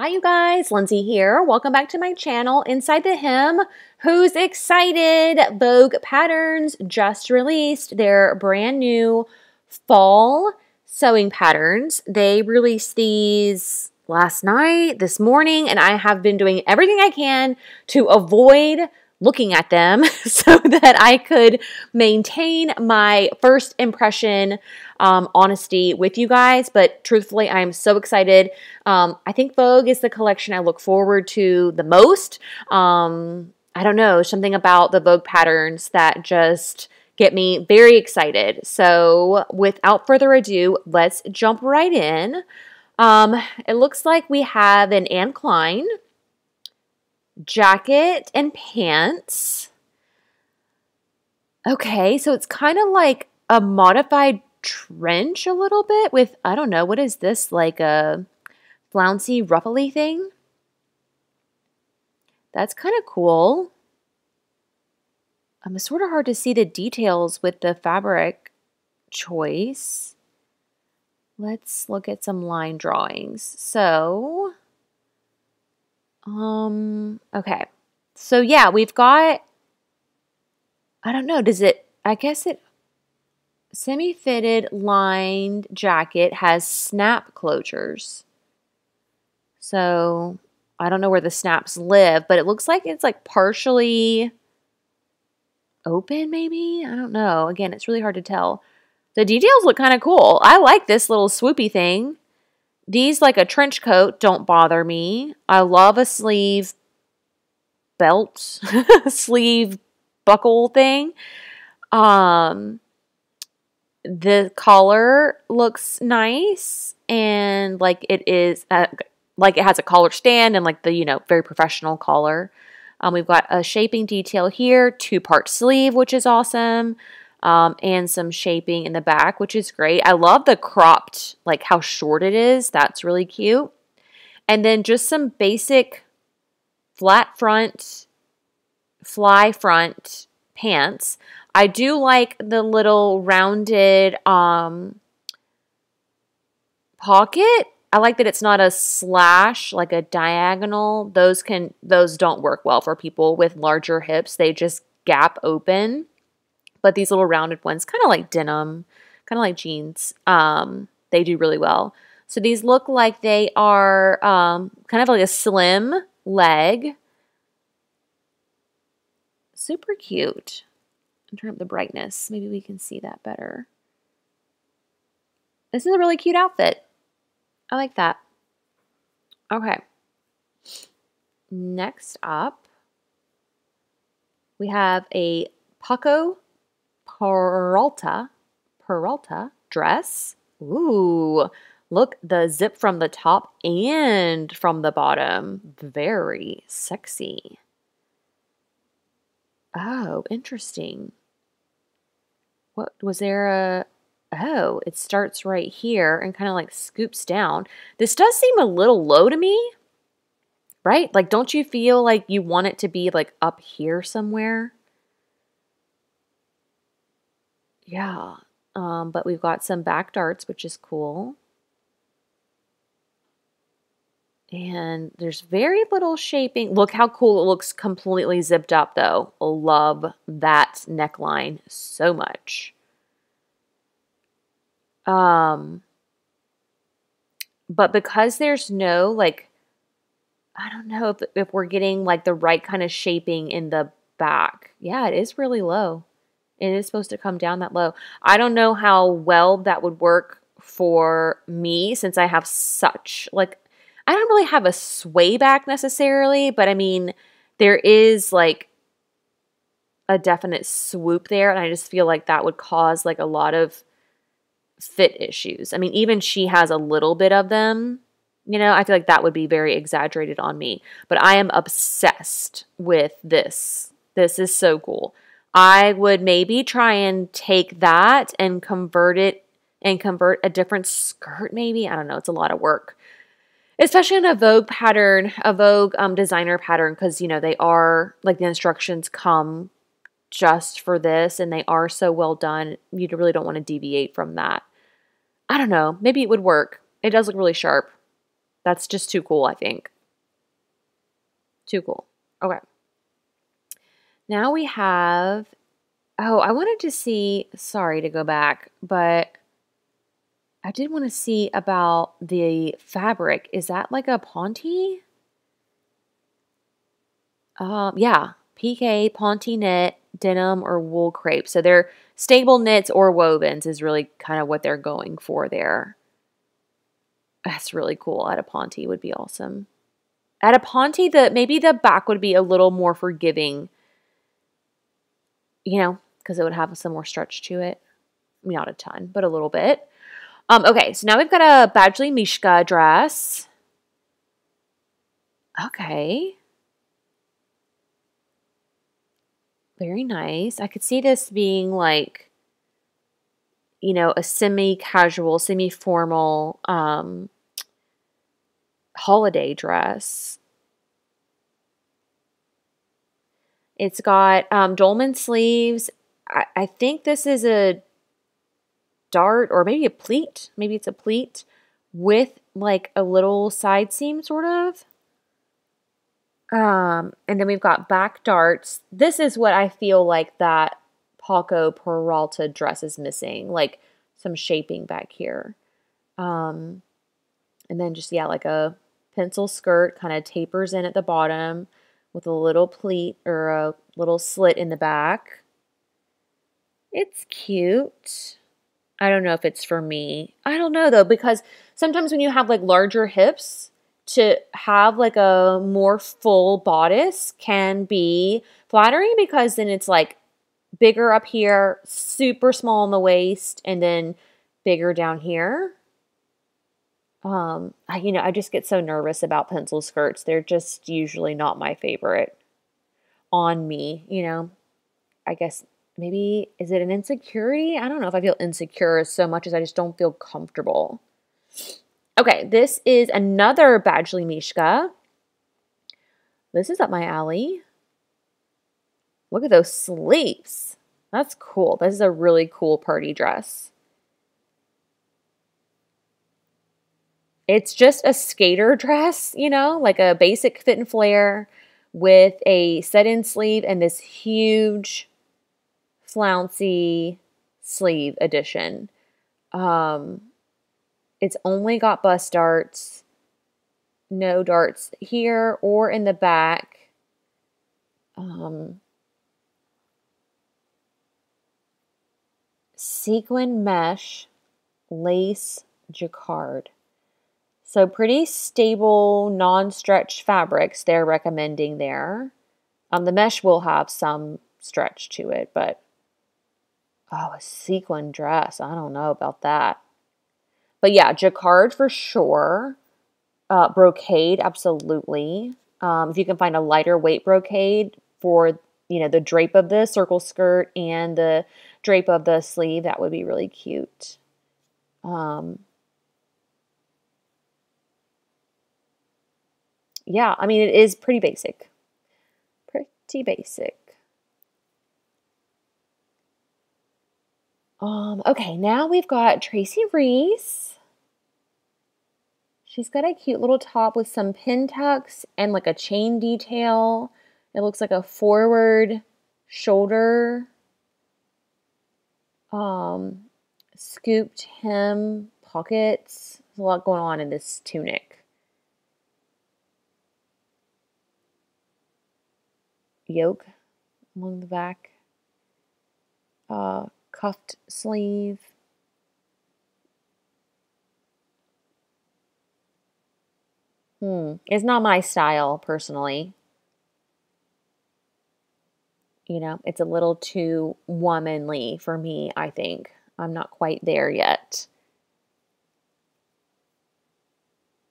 Hi, you guys. Lindsay here. Welcome back to my channel, Inside the Hem. Who's excited? Vogue Patterns just released their brand new fall sewing patterns. They released these last night, this morning, and I have been doing everything I can to avoid looking at them so that I could maintain my first impression um, honesty with you guys. But truthfully, I'm so excited. Um, I think Vogue is the collection I look forward to the most. Um, I don't know, something about the Vogue patterns that just get me very excited. So without further ado, let's jump right in. Um, it looks like we have an Anne Klein jacket and pants. Okay, so it's kind of like a modified trench a little bit with, I don't know, what is this? Like a flouncy, ruffly thing? That's kind of cool. Um, it's sort of hard to see the details with the fabric choice. Let's look at some line drawings. So, um, okay. So yeah, we've got, I don't know, does it, I guess it, semi-fitted lined jacket has snap closures. So I don't know where the snaps live, but it looks like it's like partially open maybe. I don't know. Again, it's really hard to tell. The details look kind of cool. I like this little swoopy thing. These, like a trench coat, don't bother me. I love a sleeve belt, sleeve buckle thing. Um, the collar looks nice and like it is, uh, like it has a collar stand and like the, you know, very professional collar. Um, we've got a shaping detail here, two part sleeve, which is awesome um, and some shaping in the back, which is great. I love the cropped, like how short it is. That's really cute. And then just some basic flat front, fly front pants. I do like the little rounded um, pocket. I like that it's not a slash, like a diagonal. Those can those don't work well for people with larger hips. They just gap open but these little rounded ones, kind of like denim, kind of like jeans, um, they do really well. So these look like they are um, kind of like a slim leg. Super cute. Turn up the brightness. Maybe we can see that better. This is a really cute outfit. I like that. Okay. Next up, we have a Paco Peralta, Peralta dress. Ooh, look, the zip from the top and from the bottom. Very sexy. Oh, interesting. What was there a Oh, it starts right here and kind of like scoops down. This does seem a little low to me. Right? Like don't you feel like you want it to be like up here somewhere? Yeah. Um, but we've got some back darts, which is cool. And there's very little shaping. Look how cool it looks completely zipped up, though. Love that neckline so much. Um, but because there's no, like, I don't know if, if we're getting, like, the right kind of shaping in the back. Yeah, it is really low. It is supposed to come down that low. I don't know how well that would work for me since I have such like I don't really have a sway back necessarily, but I mean there is like a definite swoop there and I just feel like that would cause like a lot of fit issues. I mean even she has a little bit of them. You know, I feel like that would be very exaggerated on me, but I am obsessed with this. This is so cool. I would maybe try and take that and convert it and convert a different skirt, maybe. I don't know. It's a lot of work, especially in a Vogue pattern, a Vogue um, designer pattern, because, you know, they are like the instructions come just for this and they are so well done. You really don't want to deviate from that. I don't know. Maybe it would work. It does look really sharp. That's just too cool, I think. Too cool. Okay. Now we have, oh, I wanted to see, sorry to go back, but I did want to see about the fabric. Is that like a Ponte? Um, yeah, PK, Ponte knit, denim, or wool crepe. So they're stable knits or wovens is really kind of what they're going for there. That's really cool. At a Ponte would be awesome. At a Ponte, the maybe the back would be a little more forgiving. You know, because it would have some more stretch to it. Not a ton, but a little bit. Um, okay, so now we've got a Badgley Mishka dress. Okay. Very nice. I could see this being like, you know, a semi casual, semi formal um, holiday dress. It's got um, dolman sleeves. I, I think this is a dart or maybe a pleat. Maybe it's a pleat with like a little side seam, sort of. Um, and then we've got back darts. This is what I feel like that Paco Peralta dress is missing, like some shaping back here. Um, and then just, yeah, like a pencil skirt kind of tapers in at the bottom with a little pleat or a little slit in the back. It's cute. I don't know if it's for me. I don't know though, because sometimes when you have like larger hips, to have like a more full bodice can be flattering because then it's like bigger up here, super small in the waist, and then bigger down here. Um, I, you know, I just get so nervous about pencil skirts. They're just usually not my favorite on me, you know. I guess maybe is it an insecurity? I don't know if I feel insecure so much as I just don't feel comfortable. Okay, this is another Badgley Mishka. This is up my alley. Look at those sleeves. That's cool. This is a really cool party dress. It's just a skater dress, you know, like a basic fit and flare with a set-in sleeve and this huge flouncy sleeve addition. Um, it's only got bust darts, no darts here or in the back. Um, sequin mesh lace jacquard. So pretty stable, non-stretch fabrics they're recommending there. Um, the mesh will have some stretch to it, but oh, a sequin dress. I don't know about that. But yeah, jacquard for sure. Uh, brocade, absolutely. Um, if you can find a lighter weight brocade for you know the drape of the circle skirt and the drape of the sleeve, that would be really cute. Um, yeah, I mean it is pretty basic. Pretty basic. Um, okay, now we've got Tracy Reese. She's got a cute little top with some pin tucks and like a chain detail. It looks like a forward shoulder um, scooped hem pockets. There's a lot going on in this tunic. Yoke along the back. Uh, cuffed sleeve. Hmm. It's not my style personally. You know, it's a little too womanly for me, I think. I'm not quite there yet.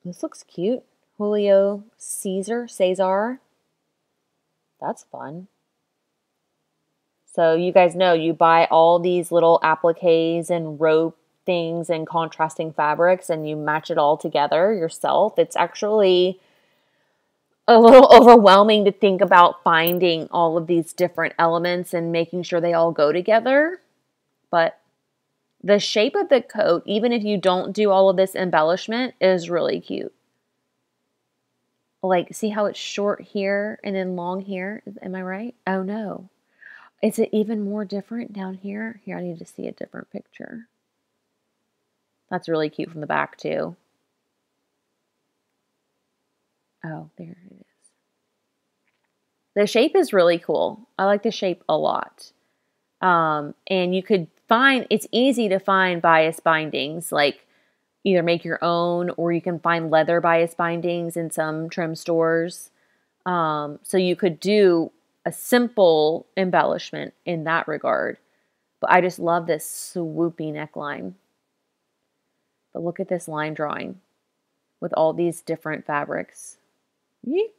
This looks cute. Julio Caesar, Cesar. That's fun. So you guys know you buy all these little appliques and rope things and contrasting fabrics and you match it all together yourself, it's actually a little overwhelming to think about finding all of these different elements and making sure they all go together. But the shape of the coat, even if you don't do all of this embellishment, is really cute. Like, see how it's short here and then long here? Am I right? Oh no. Is it even more different down here? Here, I need to see a different picture. That's really cute from the back, too. Oh, there it is. The shape is really cool. I like the shape a lot. Um, and you could find, it's easy to find bias bindings, like either make your own or you can find leather bias bindings in some trim stores. Um, so you could do a simple embellishment in that regard. But I just love this swoopy neckline. But look at this line drawing with all these different fabrics. Yeek.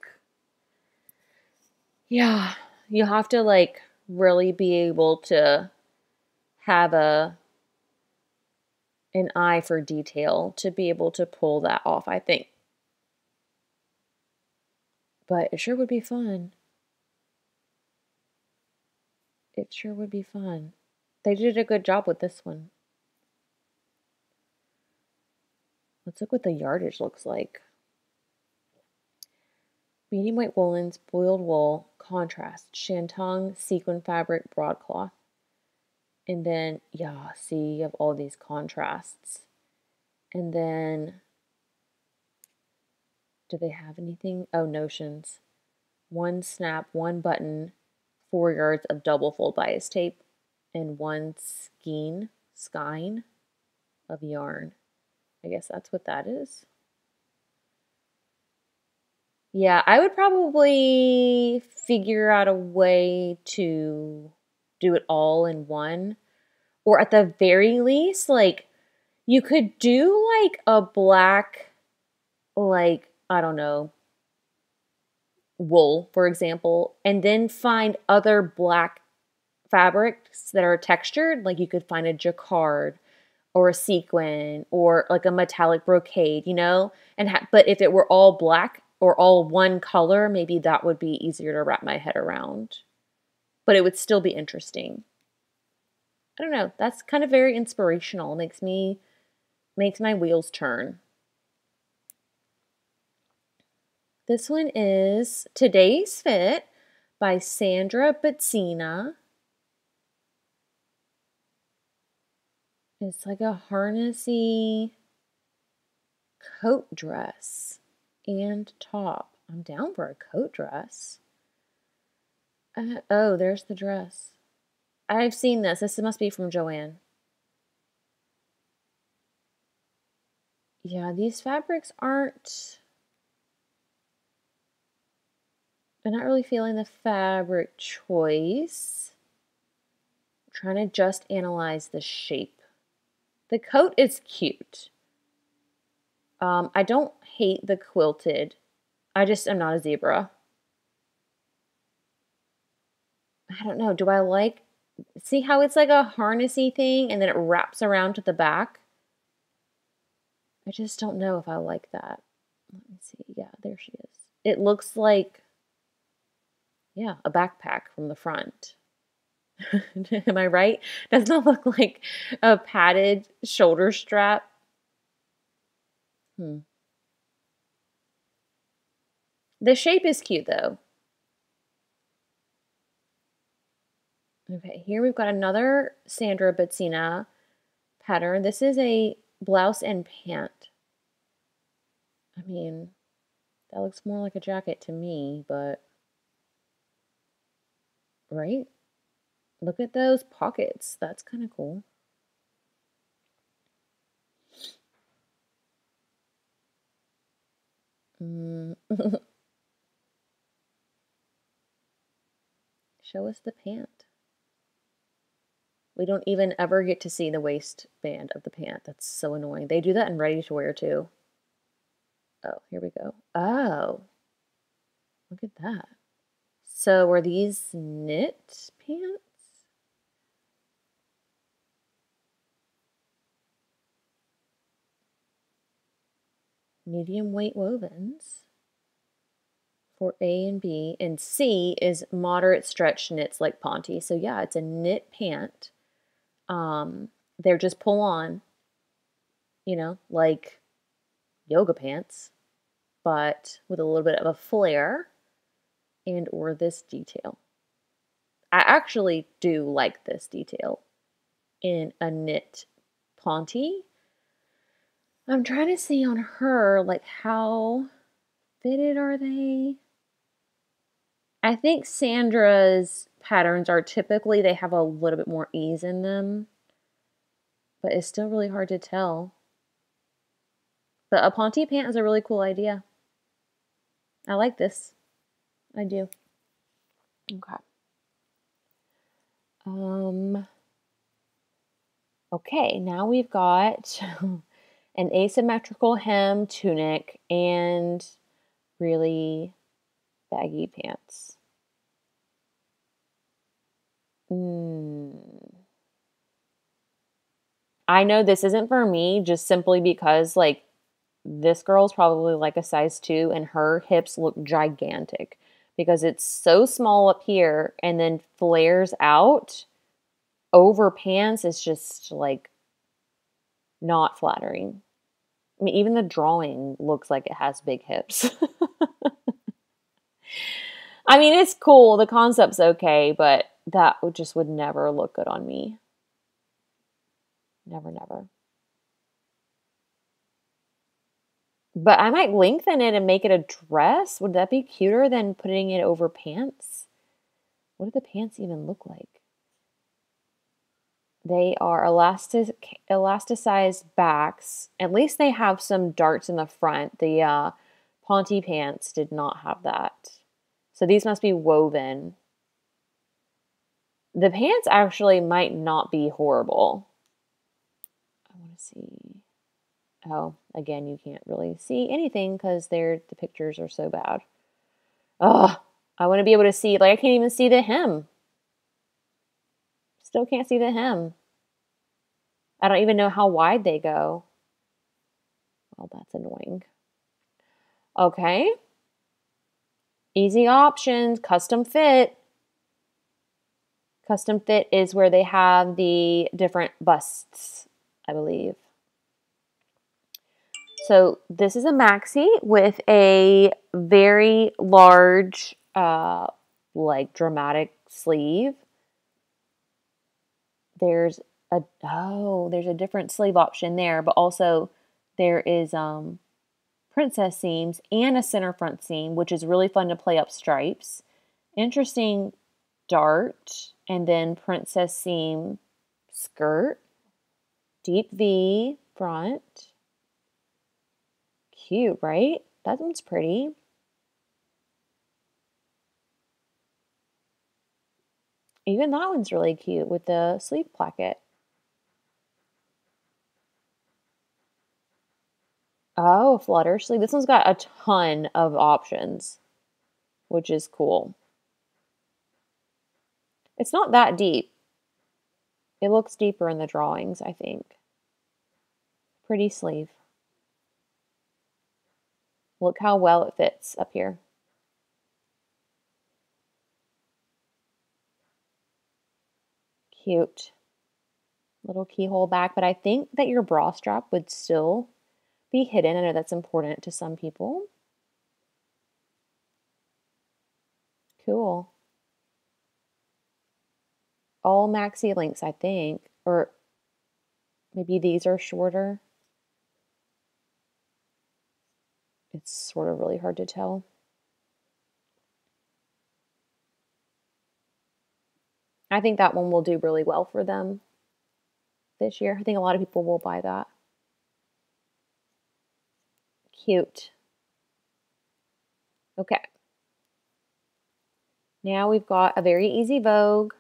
Yeah, you have to like really be able to have a an eye for detail to be able to pull that off, I think. But it sure would be fun. It sure would be fun. They did a good job with this one. Let's look what the yardage looks like. Medium weight woolens, boiled wool, contrast, shantung, sequin fabric, broadcloth. And then, yeah, see, you have all these contrasts. And then, do they have anything? Oh, notions. One snap, one button, four yards of double fold bias tape, and one skein, skein of yarn. I guess that's what that is. Yeah, I would probably figure out a way to do it all in one. Or at the very least, like you could do like a black, like, I don't know, wool, for example, and then find other black fabrics that are textured. Like you could find a jacquard or a sequin or like a metallic brocade, you know? And ha- but if it were all black or all one color, maybe that would be easier to wrap my head around. But it would still be interesting. I don't know. That's kind of very inspirational. Makes me makes my wheels turn. This one is Today's Fit by Sandra Betzina. It's like a harnessy coat dress and top. I'm down for a coat dress. Uh, oh, there's the dress. I've seen this. This must be from Joanne. Yeah, these fabrics aren't I'm not really feeling the fabric choice. I'm trying to just analyze the shape. The coat is cute. Um, I don't hate the quilted. I just am not a zebra. I don't know. Do I like see how it's like a harnessy thing and then it wraps around to the back? I just don't know if I like that. Let me see. Yeah, there she is. It looks like yeah, a backpack from the front. Am I right? Does not look like a padded shoulder strap. Hmm. The shape is cute though. Okay, here we've got another Sandra Betzina pattern. This is a blouse and pant. I mean, that looks more like a jacket to me, but right? Look at those pockets. That's kind of cool. Mm. Show us the pant. We don't even ever get to see the waistband of the pant. That's so annoying. They do that in ready to wear too. Oh, here we go. Oh, look at that. So were these knit pants? Medium weight wovens for A and B, and C is moderate stretch knits like Ponte. So yeah, it's a knit pant. Um, they're just pull on, you know, like yoga pants. but with a little bit of a flare and or this detail. I actually do like this detail in a knit Ponte. I'm trying to see on her, like how fitted are they? I think Sandra's patterns are typically, they have a little bit more ease in them, but it's still really hard to tell. But a Ponte pant is a really cool idea. I like this. I do. Okay. Um, okay, now we've got an asymmetrical hem tunic and really baggy pants. Mm. I know this isn't for me just simply because, like, this girl's probably like a size two and her hips look gigantic because it's so small up here and then flares out over pants is just like not flattering. I mean, even the drawing looks like it has big hips. I mean, it's cool. The concept's okay, but that would just would never look good on me. Never, never. But I might lengthen it and make it a dress. Would that be cuter than putting it over pants? What do the pants even look like? They are elastic, elasticized backs. At least they have some darts in the front. The uh, Ponte pants did not have that. So these must be woven. The pants actually might not be horrible. I want to see. Oh, again, you can't really see anything because the pictures are so bad. Oh, I want to be able to see, like, I can't even see the hem. Still can't see the hem. I don't even know how wide they go. Well, that's annoying. Okay. Easy options, custom fit. Custom fit is where they have the different busts, I believe. So this is a maxi with a very large, uh, like dramatic sleeve. There's a, oh, there's a different sleeve option there, but also there is, um, princess seams and a center front seam, which is really fun to play up stripes. Interesting dart and then princess seam skirt, deep V front cute, right? That one's pretty. Even that one's really cute with the sleeve placket. Oh, flutter sleeve. This one's got a ton of options, which is cool. It's not that deep. It looks deeper in the drawings, I think. Pretty sleeve. Look how well it fits up here. Cute. Little keyhole back, but I think that your bra strap would still be hidden. I know that's important to some people. Cool. All maxi links, I think, or maybe these are shorter. it's sort of really hard to tell. I think that one will do really well for them this year. I think a lot of people will buy that. Cute. Okay. Now we've got a very easy Vogue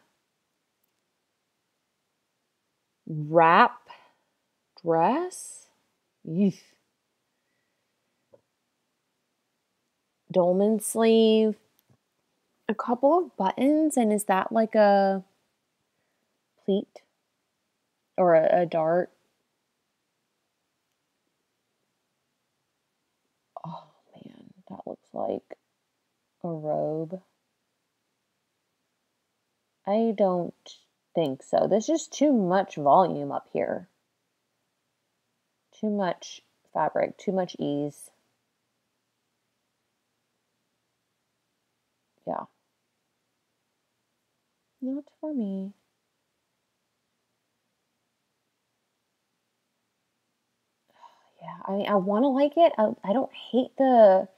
wrap dress. Dolman sleeve, a couple of buttons, and is that like a pleat or a, a dart? Oh man, that looks like a robe. I don't think so. There's just too much volume up here. Too much fabric, too much ease. Yeah. Not for me. Yeah, I mean, I want to like it. I, I don't hate the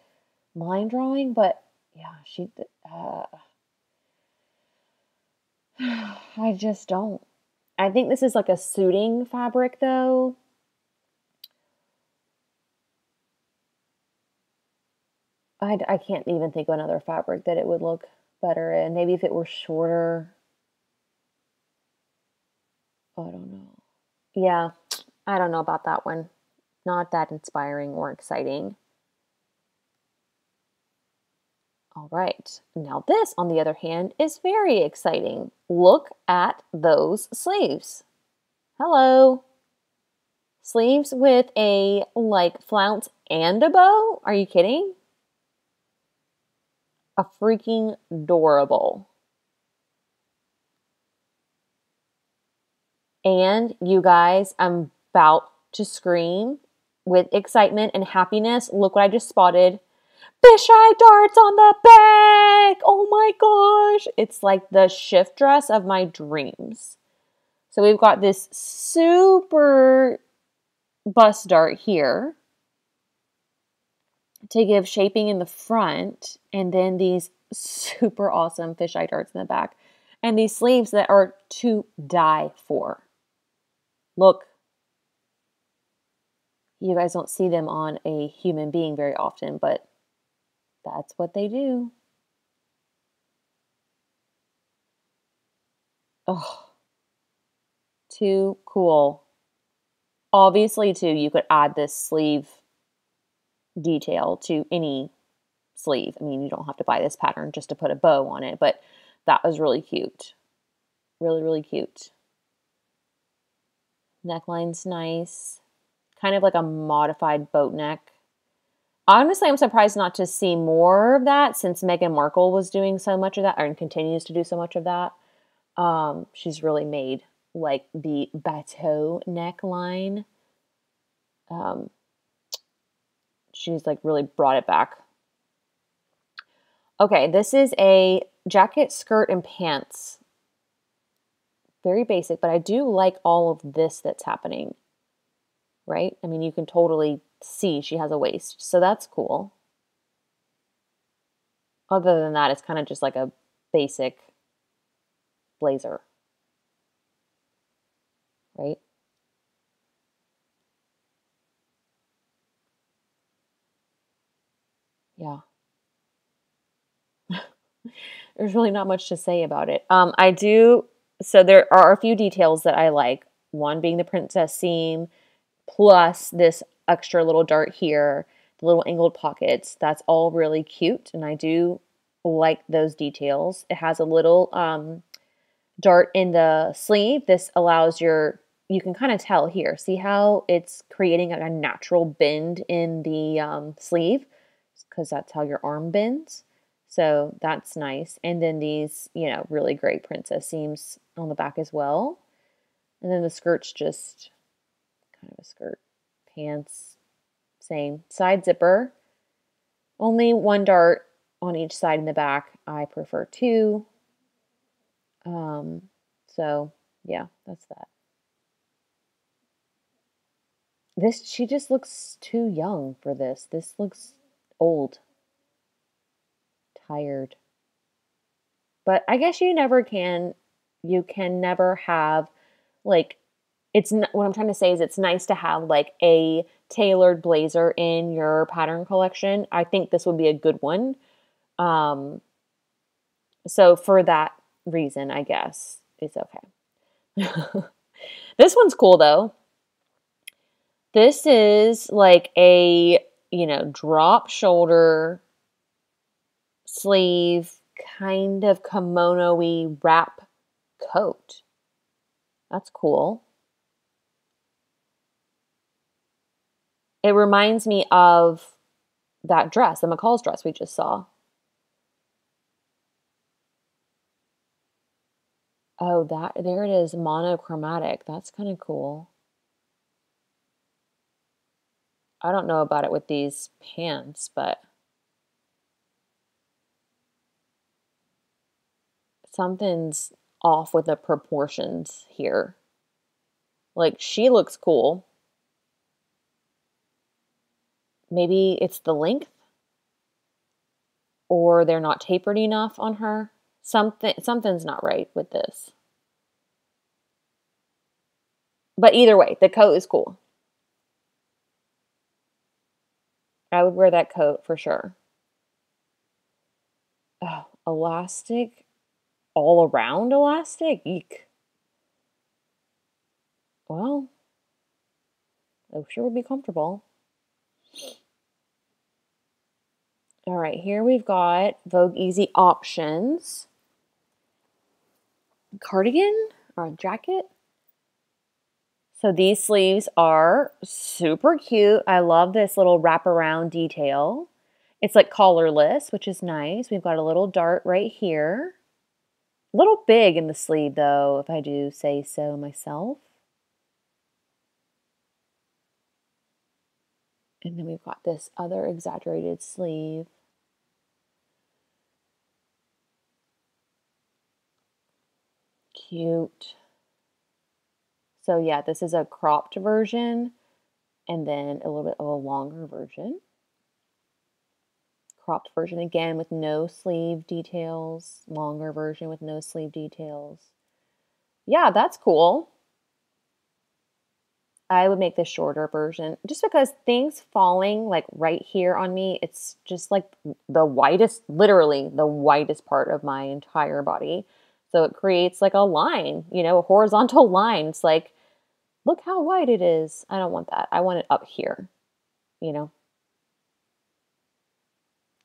line drawing, but yeah, she. Uh, I just don't. I think this is like a suiting fabric, though. I, I can't even think of another fabric that it would look better in. Maybe if it were shorter. I don't know. Yeah, I don't know about that one. Not that inspiring or exciting. All right, now this, on the other hand, is very exciting. Look at those sleeves. Hello. Sleeves with a like flounce and a bow? Are you kidding? A freaking adorable. And you guys, I'm about to scream with excitement and happiness. Look what I just spotted fisheye darts on the back. Oh my gosh. It's like the shift dress of my dreams. So we've got this super bust dart here to give shaping in the front, and then these super awesome fisheye darts in the back, and these sleeves that are to die for. Look, you guys don't see them on a human being very often, but that's what they do. Oh, too cool. Obviously, too, you could add this sleeve detail to any sleeve. I mean, you don't have to buy this pattern just to put a bow on it, but that was really cute. Really, really cute. Neckline's nice. Kind of like a modified boat neck honestly, I'm surprised not to see more of that since Meghan Markle was doing so much of that and continues to do so much of that. Um, she's really made like the bateau neckline. Um, she's like really brought it back. Okay, this is a jacket, skirt, and pants. Very basic, but I do like all of this that's happening. Right? I mean, you can totally see she has a waist. So that's cool. Other than that, it's kind of just like a basic blazer. Right? Yeah. There's really not much to say about it. Um, I do, so there are a few details that I like. One being the princess seam, plus this extra little dart here, the little angled pockets. That's all really cute, and I do like those details. It has a little um, dart in the sleeve. This allows your, you can kind of tell here, see how it's creating a natural bend in the um, sleeve because that's how your arm bends. So that's nice. And then these, you know, really great princess seams on the back as well. And then the skirt's just kind of a skirt pants, same. Side zipper, only one dart on each side in the back. I prefer two. Um, so yeah, that's that. This, she just looks too young for this. This looks old, tired. But I guess you never can, you can never have like it's what I'm trying to say is it's nice to have like a tailored blazer in your pattern collection. I think this would be a good one. Um, so for that reason, I guess it's okay. this one's cool though. This is like a, you know, drop shoulder sleeve kind of kimono-y wrap coat. That's cool. It reminds me of that dress, the McCall's dress we just saw. Oh, that there it is, monochromatic. That's kind of cool. I don't know about it with these pants, but something's off with the proportions here. Like, she looks cool. Maybe it's the length, or they're not tapered enough on her. Something, something's not right with this. But either way, the coat is cool. I would wear that coat for sure. Oh, elastic, all around elastic? Eek. Well, I sure would be comfortable. All right, here we've got Vogue Easy Options. Cardigan or jacket. So these sleeves are super cute. I love this little wraparound detail. It's like collarless, which is nice. We've got a little dart right here. A little big in the sleeve though, if I do say so myself. And then we've got this other exaggerated sleeve. Cute. So yeah, this is a cropped version and then a little bit of a longer version. Cropped version again with no sleeve details, longer version with no sleeve details. Yeah, that's cool. I would make the shorter version just because things falling like right here on me, it's just like the widest, literally the widest part of my entire body. So it creates like a line, you know, a horizontal line. It's like, look how wide it is. I don't want that. I want it up here, you know.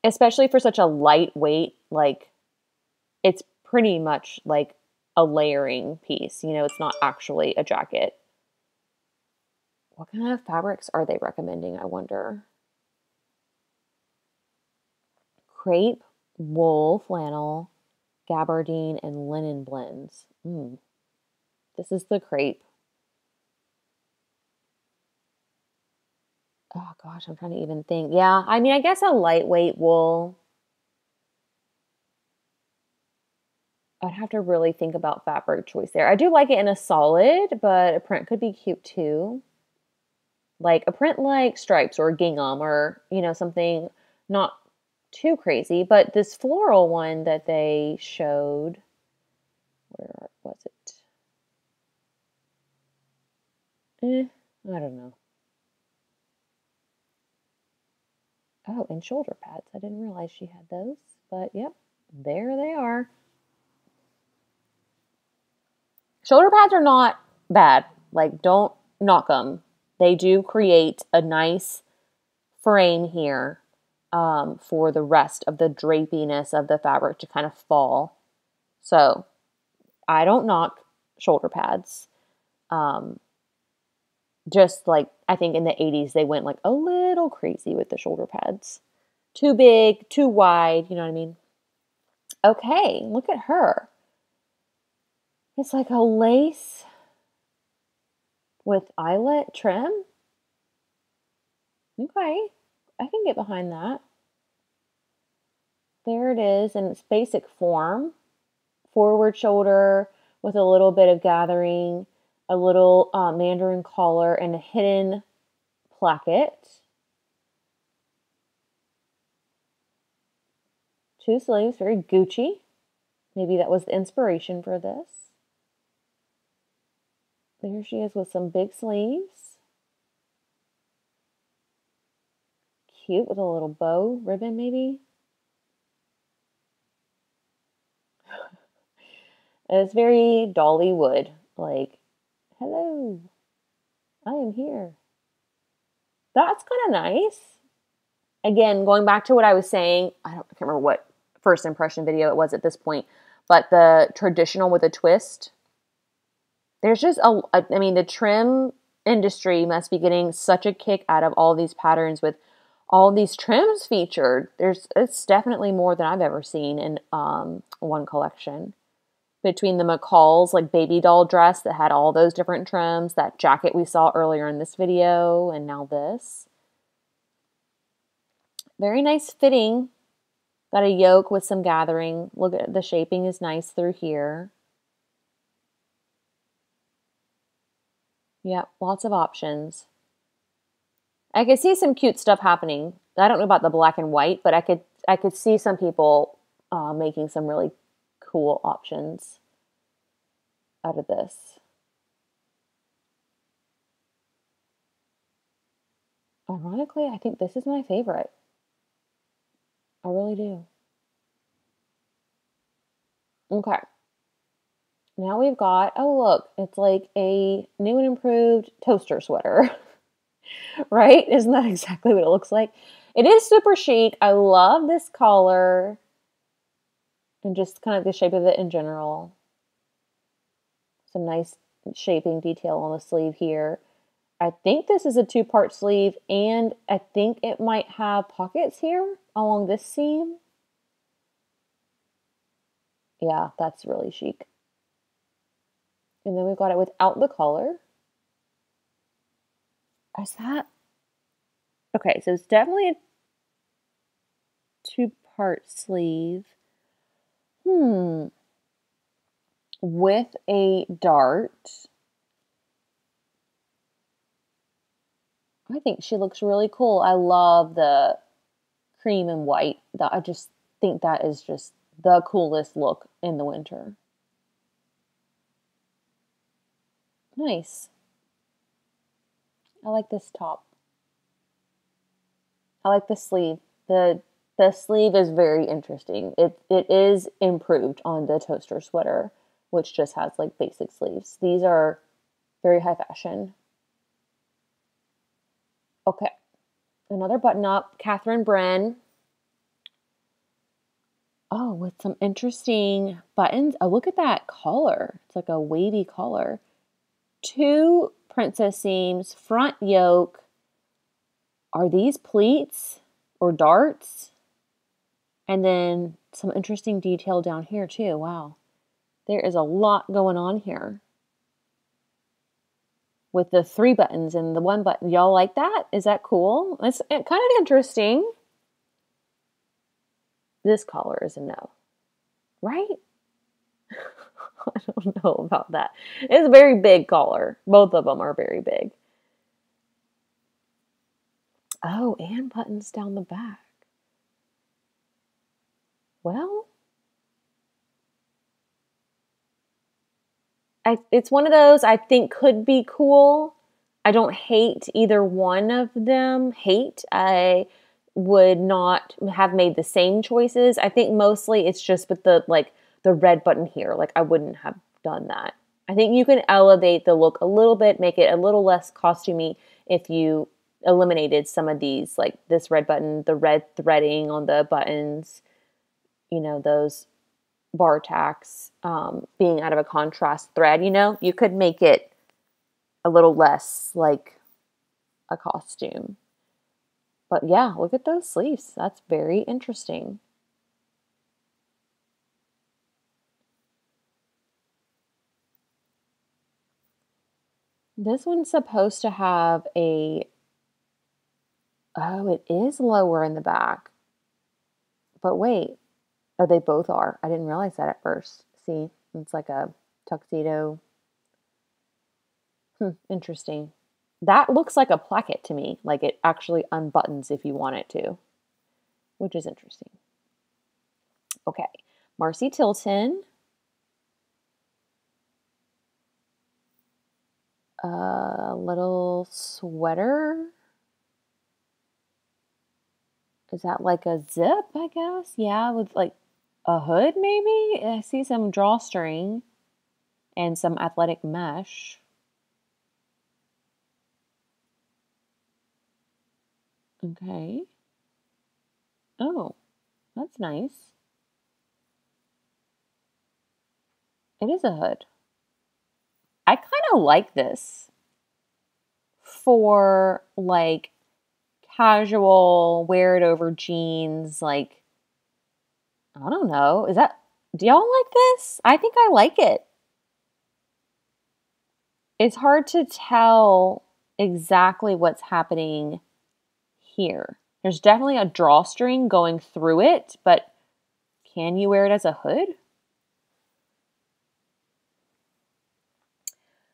Especially for such a lightweight, like, it's pretty much like a layering piece. You know, it's not actually a jacket. What kind of fabrics are they recommending? I wonder. Crepe, wool, flannel, gabardine, and linen blends. Mm. This is the crepe. Oh gosh, I'm trying to even think. Yeah, I mean, I guess a lightweight wool. I'd have to really think about fabric choice there. I do like it in a solid, but a print could be cute too. Like a print like stripes or gingham or, you know, something not too crazy. But this floral one that they showed, where was it? Eh, I don't know. Oh, and shoulder pads. I didn't realize she had those, but yep, there they are. Shoulder pads are not bad. Like, don't knock them. They do create a nice frame here um, for the rest of the drapiness of the fabric to kind of fall. So I don't knock shoulder pads. Um, just like I think in the 80s they went like a little crazy with the shoulder pads. Too big, too wide, you know what I mean? Okay, look at her. It's like a lace with eyelet trim. Okay, I can get behind that. There it is in its basic form. Forward shoulder with a little bit of gathering, a little uh, mandarin collar, and a hidden placket. Two sleeves, very Gucci. Maybe that was the inspiration for this. There she is with some big sleeves. Cute with a little bow ribbon, maybe. it's very Dollywood, like, hello, I am here. That's kind of nice. Again, going back to what I was saying, I don't I can't remember what first impression video it was at this point, but the traditional with a twist there's just a, a I mean, the trim industry must be getting such a kick out of all these patterns with all these trims featured. There's it's definitely more than I've ever seen in um, one collection. Between the McCall's like baby doll dress that had all those different trims, that jacket we saw earlier in this video, and now this. Very nice fitting. Got a yoke with some gathering. Look at the shaping is nice through here. Yep, lots of options. I could see some cute stuff happening. I don't know about the black and white, but I could I could see some people uh, making some really cool options out of this. Ironically, I think this is my favorite. I really do. Okay. Now we've got, oh, look, it's like a new and improved toaster sweater. right? Isn't that exactly what it looks like? It is super chic. I love this collar and just kind of the shape of it in general. Some nice shaping detail on the sleeve here. I think this is a two part sleeve, and I think it might have pockets here along this seam. Yeah, that's really chic. And then we've got it without the collar. Is that? Okay, so it's definitely a two part sleeve. Hmm. With a dart. I think she looks really cool. I love the cream and white. That I just think that is just the coolest look in the winter. Nice. I like this top. I like the sleeve. The the sleeve is very interesting. It it is improved on the toaster sweater, which just has like basic sleeves. These are very high fashion. Okay. Another button up, Kathryn Brenne. Oh, with some interesting buttons. Oh, look at that collar. It's like a wavy collar. Two princess seams, front yoke. Are these pleats or darts? And then some interesting detail down here too. Wow. There is a lot going on here with the three buttons and the one button. Y'all like that? Is that cool? It's kind of interesting. This collar is a no, right? I don't know about that. It's a very big collar. Both of them are very big. Oh, and buttons down the back. Well, I, it's one of those I think could be cool. I don't hate either one of them. Hate. I would not have made the same choices. I think mostly it's just with the like the red button here. Like I wouldn't have done that. I think you can elevate the look a little bit, make it a little less costumey if you eliminated some of these like this red button, the red threading on the buttons, you know, those bar tacks um, being out of a contrast thread, you know, you could make it a little less like a costume. But yeah, look at those sleeves. That's very interesting. This one's supposed to have a. Oh, it is lower in the back. But wait, Oh, they both are. I didn't realize that at first. See, it's like a tuxedo. Hmm, interesting. That looks like a placket to me. Like it actually unbuttons if you want it to, which is interesting. Okay, Marcy Tilton. A little sweater. Is that like a zip, I guess? Yeah, with like a hood maybe? I see some drawstring and some athletic mesh. Okay. Oh, that's nice. It is a hood. I kind of like this for like casual, wear it over jeans, like I don't know. Is that, do y'all like this? I think I like it. It's hard to tell exactly what's happening here. There's definitely a drawstring going through it, but Can you wear it as a hood?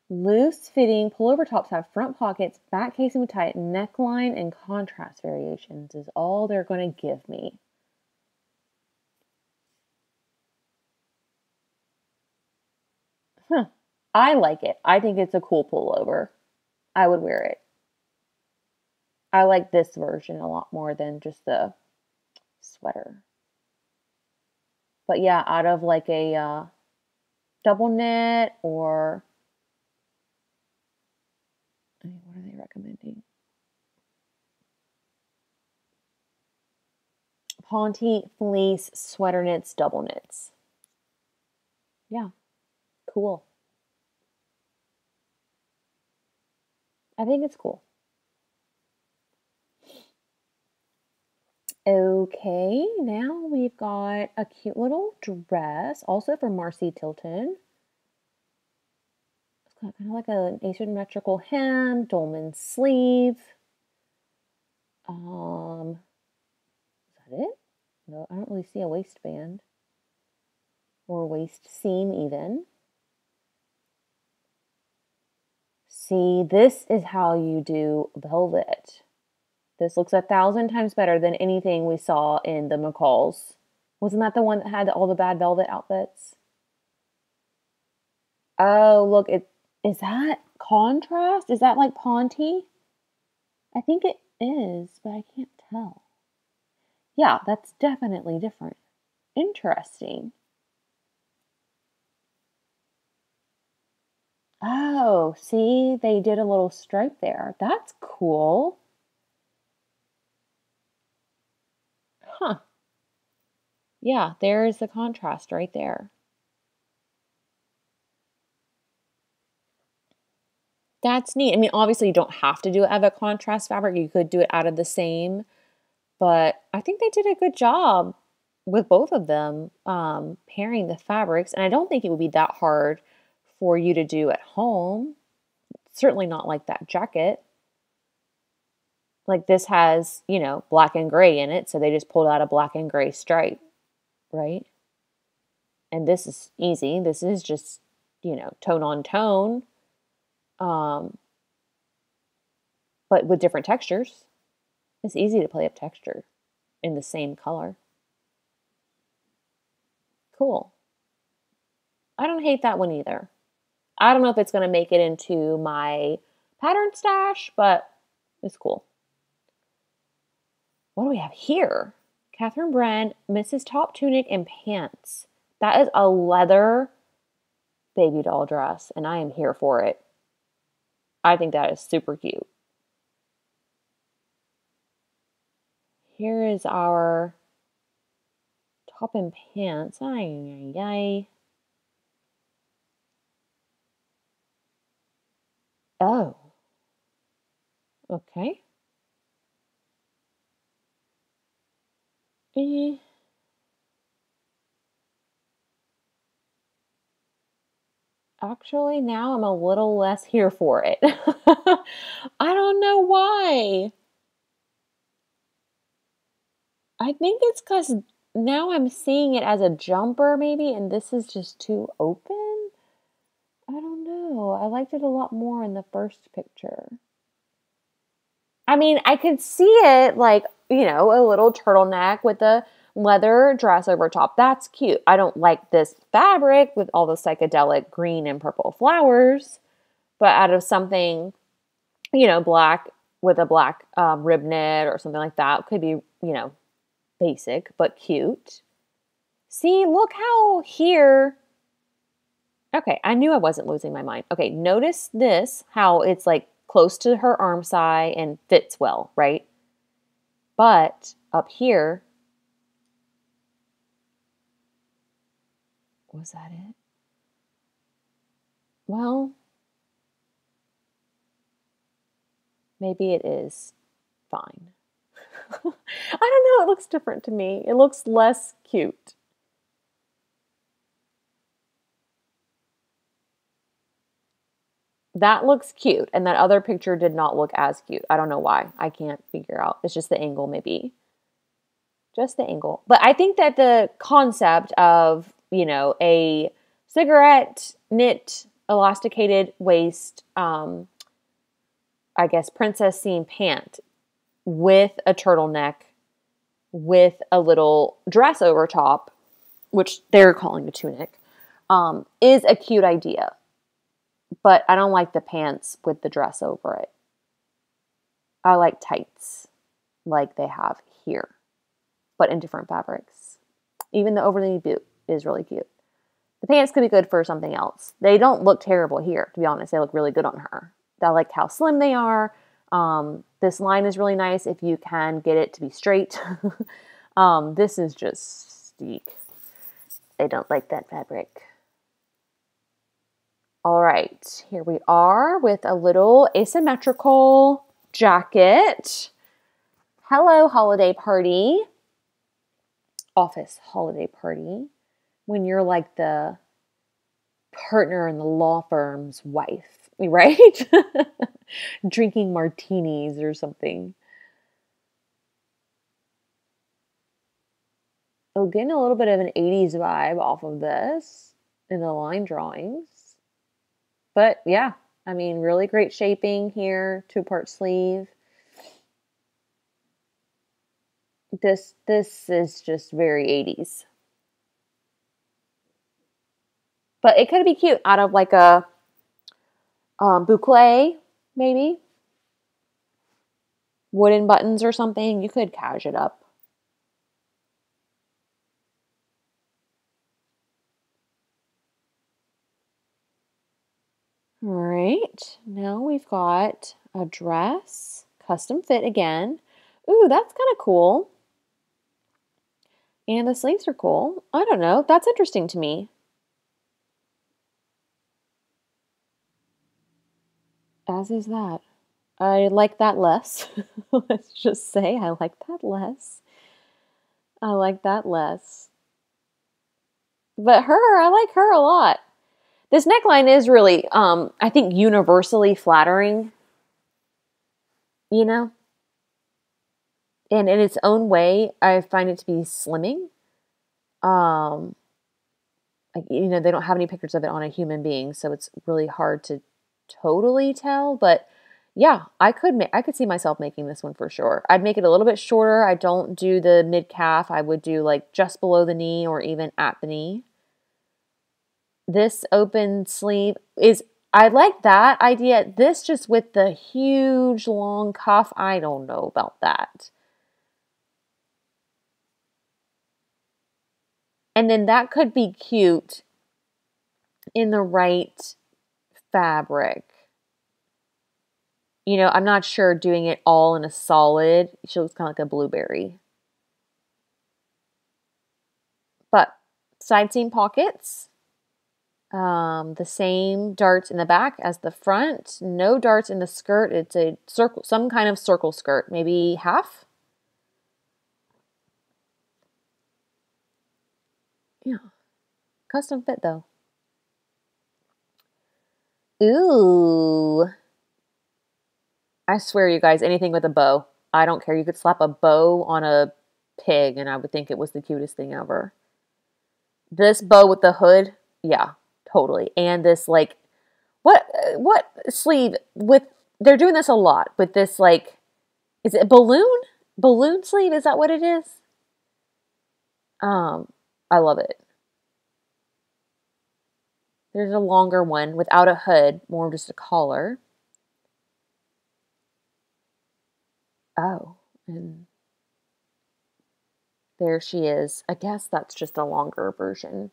Loose fitting pullover tops have front pockets, back casing with tight neckline, and contrast variations is all they're going to give me. Huh. I like it. I think it's a cool pullover. I would wear it. I like this version a lot more than just the sweater. But yeah, out of like a uh, double knit or I mean, what are they recommending? Ponte fleece sweater knits, double knits. Yeah, cool. I think it's cool. Okay, now we've got a cute little dress, also from Marcy Tilton. Kind of like an asymmetrical hem, dolman sleeve. Um, is that it? No, I don't really see a waistband or waist seam even. See, this is how you do velvet. This looks a thousand times better than anything we saw in the McCalls. Wasn't that the one that had all the bad velvet outfits? Oh, look, it is that contrast? Is that like Ponte? I think it is, but I can't tell. Yeah, that's definitely different. Interesting. Oh, see, they did a little stripe there. That's cool. Huh. Yeah, there's the contrast right there. That's neat. I mean, obviously, you don't have to do it out of a contrast fabric. You could do it out of the same, but I think they did a good job with both of them um, pairing the fabrics. And I don't think it would be that hard for you to do at home. Certainly not like that jacket. Like this has, you know, black and gray in it, so they just pulled out a black and gray stripe, right? And this is easy. This is just, you know, tone on tone. Um but with different textures. It's easy to play up texture in the same color. Cool. I don't hate that one either. I don't know if it's going to make it into my pattern stash, but it's cool. What do we have here? Kathryn Brenne, Mrs. Top Tunic and Pants. That is a leather baby doll dress, and I am here for it. I think that is super cute. Here is our top and pants. Ay, ay, ay. Oh. Okay. Eh. Actually, now I'm a little less here for it. I don't know why. I think it's because now I'm seeing it as a jumper, maybe, and this is just too open. I don't know. I liked it a lot more in the first picture. I mean, I could see it like, you know, a little turtleneck with a leather dress over top. That's cute. I don't like this fabric with all the psychedelic green and purple flowers, but out of something, you know, black with a black um, rib knit or something like that could be, you know, basic but cute. See, look how here Okay, I knew I wasn't losing my mind. Okay, notice this, how it's like close to her arm side and fits well, right? But up here, was that it? Well, maybe it is fine. I don't know, it looks different to me. It looks less cute. that looks cute and that other picture did not look as cute. I don't know why. I can't figure out. It's just the angle maybe. just the angle. But I think that the concept of, you know, a cigarette knit elasticated waist, um, I guess, princess seam pant with a turtleneck with a little dress over top, which they're calling a tunic, um, is a cute idea. But I don't like the pants with the dress over it. I like tights like they have here, but in different fabrics. Even the over the knee boot is really cute. The pants could be good for something else. They don't look terrible here, to be honest. They look really good on her. I like how slim they are. Um, this line is really nice if you can get it to be straight. um, this is just steep. I don't like that fabric. All right, here we are with a little asymmetrical jacket. Hello, holiday party. Office holiday party. When you're like the partner in the law firm's wife, right? Drinking martinis or something. Oh, getting a little bit of an 80s vibe off of this in the line drawings. But yeah, I mean, really great shaping here, two part sleeve. This this is just very 80s. But it could be cute out of like a um, boucle, maybe. Wooden buttons or something. You could cash it up. All right, now we've got a dress, custom fit again. Ooh, that's kind of cool. And the sleeves are cool. I don't know. That's interesting to me. As is that. I like that less. Let's just say I like that less. I like that less. But her, I like her a lot. This neckline is really, um, I think, universally flattering. You know? And in its own way, I find it to be slimming. Um, like, you know, they don't have any pictures of it on a human being, so it's really hard to totally tell. But yeah, I could make, I could see myself making this one for sure. I'd make it a little bit shorter. I don't do the mid calf. I would do like just below the knee or even at the knee this open sleeve is I like that idea. This just with the huge long cuff, I don't know about that. And then that could be cute in the right fabric. You know, I'm not sure doing it all in a solid. She looks kind of like a blueberry. But side seam pockets um, the same darts in the back as the front. No darts in the skirt. It's a circle, some kind of circle skirt, maybe half. Yeah, custom fit though. Ooh. I swear, you guys, anything with a bow. I don't care. You could slap a bow on a pig, and I would think it was the cutest thing ever. This bow with the hood, yeah, totally. And this like what what sleeve with they're doing this a lot with this like is it balloon? Balloon sleeve, is that what it is? Um, I love it. There's a longer one without a hood, more just a collar. Oh, and there she is. I guess that's just a longer version.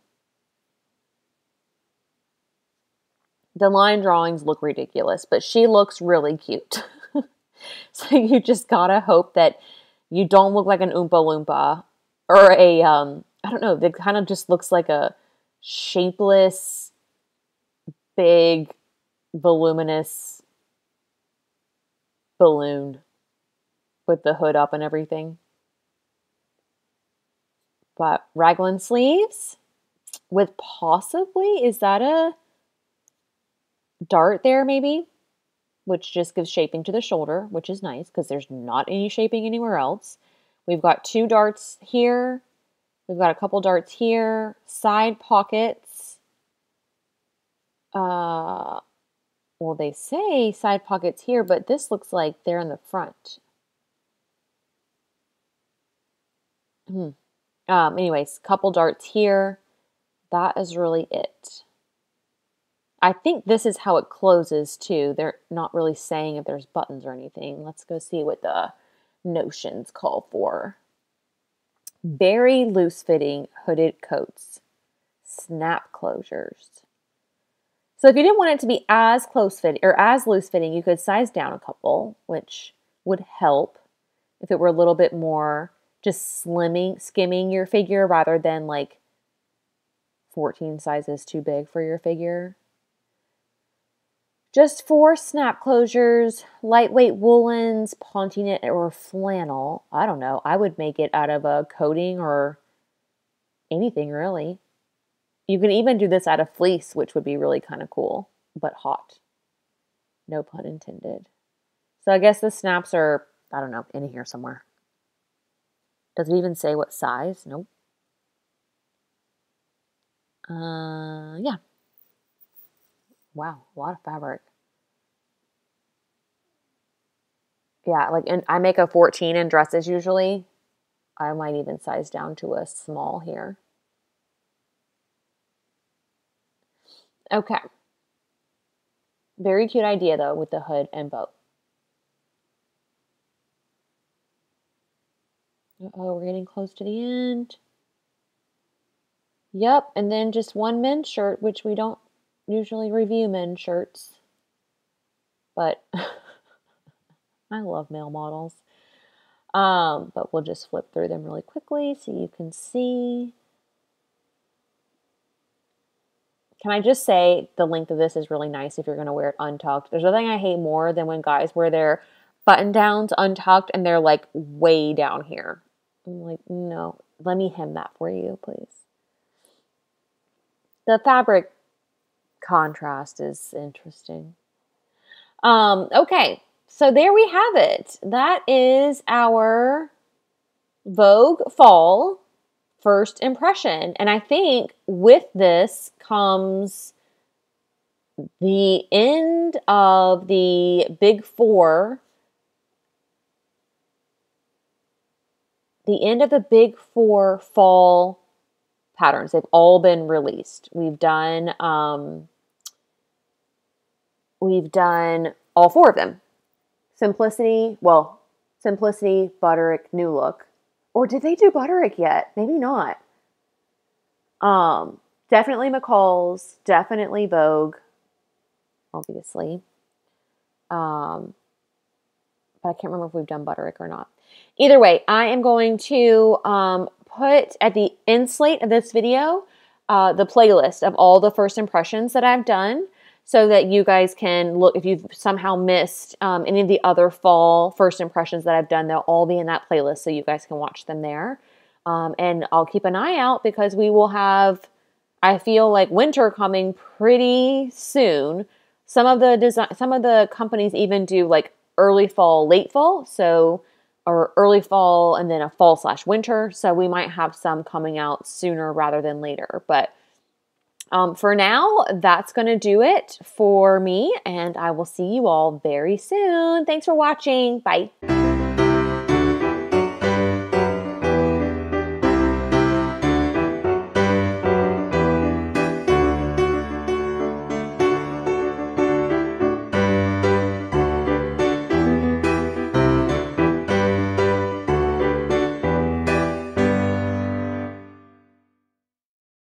the line drawings look ridiculous, but she looks really cute. so you just gotta hope that you don't look like an Oompa Loompa or a, um, I don't know, it kind of just looks like a shapeless, big, voluminous balloon with the hood up and everything. But raglan sleeves with possibly, is that a dart there maybe, which just gives shaping to the shoulder, which is nice because there's not any shaping anywhere else. We've got two darts here. We've got a couple darts here, side pockets. Uh, well, they say side pockets here, but this looks like they're in the front. Hmm. Um, anyways, couple darts here. That is really it. I think this is how it closes too. They're not really saying if there's buttons or anything. Let's go see what the notions call for. Very loose fitting hooded coats. Snap closures. So if you didn't want it to be as close fitting or as loose fitting, you could size down a couple, which would help if it were a little bit more just slimming, skimming your figure rather than like 14 sizes too big for your figure. Just for snap closures, lightweight woolens, ponte knit, or flannel. I don't know. I would make it out of a coating or anything really. You can even do this out of fleece, which would be really kind of cool, but hot. No pun intended. So I guess the snaps are, I don't know, in here somewhere. Does it even say what size? Nope. Uh, yeah. Wow, a lot of fabric. Yeah, like, and I make a 14 in dresses usually. I might even size down to a small here. Okay. Very cute idea though with the hood and bow. oh, we're getting close to the end. Yep, and then just one men's shirt, which we don't usually review men's shirts. But I love male models. Um, but we'll just flip through them really quickly so you can see. Can I just say the length of this is really nice if you're going to wear it untucked. There's nothing I hate more than when guys wear their button downs untucked and they're like way down here. I'm like, no, let me hem that for you, please. The fabric contrast is interesting. Um, okay, so there we have it. That is our Vogue Fall first impression. And I think with this comes the end of the big four the end of the big four fall patterns. They've all been released. We've done um, we've done all four of them. Simplicity, well, Simplicity, Butterick, New Look. Or did they do Butterick yet? Maybe not. Um, definitely McCall's, definitely Vogue, obviously. Um, but I can't remember if we've done Butterick or not. Either way, I am going to um, put at the end slate of this video uh, the playlist of all the first impressions that I've done so that you guys can look if you've somehow missed um, any of the other fall first impressions that I've done they'll all be in that playlist so you guys can watch them there um, and I'll keep an eye out because we will have I feel like winter coming pretty soon some of the design some of the companies even do like early fall late fall so or early fall and then a fall slash winter. So we might have some coming out sooner rather than later. But um, for now, that's going to do it for me, and I will see you all very soon. Thanks for watching. Bye.